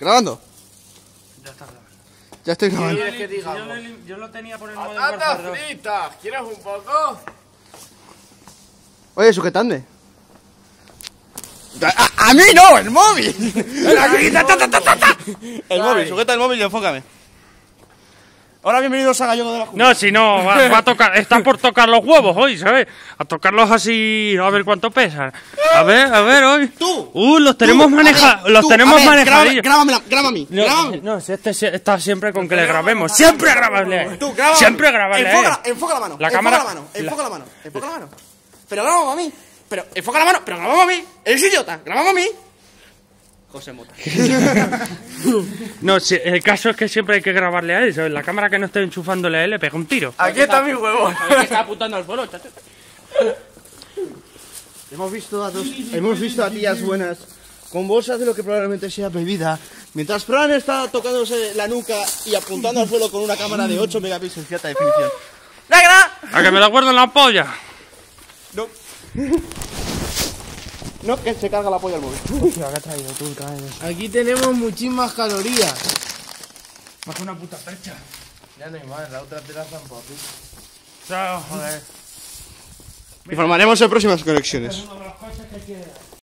¿Grabando? Ya está grabando. Ya estoy grabando. ¿Quieres que Yo, lo- yo lo tenía por el modo ¡Patatas Warfare 2. fritas! ¿Quieres un poco? Oye, sujetadme. A, a mí no, el móvil. El móvil, sujeta el móvil y enfócame. Ahora bienvenidos a Gallego de la Junta. No, si no, va, va a tocar, está por tocar los huevos hoy, ¿sabes? A tocarlos así, a ver cuánto pesan. A ver, a ver, hoy. Tú. Uh, los tenemos manejados, los tú, tenemos ver, manejadillos. Grábame, grábame. No, Grábame. no, si este está siempre con que le grabemos. Siempre él. Tú, grábame. Siempre grabable. a él. Enfoca, enfoca la mano. La enfoca cámara- la mano. Enfoca la- la mano. Enfoca la mano. Pero grábame a mí. Pero enfoca la mano. Pero grábame a mí. Eres idiota. Grábame a mí. José Mota. No, si, el caso es que siempre hay que grabarle a él, ¿sabes? La cámara que no esté enchufándole a él le pega un tiro. Aquí está mi huevo. está apuntando al suelo, chacho. Hemos visto a dos, hemos visto a tías buenas con bolsas de lo que probablemente sea bebida, mientras Fran está tocándose la nuca y apuntando al suelo con una cámara de 8 megapíxeles de alta definición. ¡Negra! A que me da acuerdo en la polla. No. No, que se carga la polla al móvil. Aquí tenemos muchísimas calorías. Baja una puta percha. Ya no hay más, la otra te la dan papi. No, joder. Informaremos en próximas conexiones.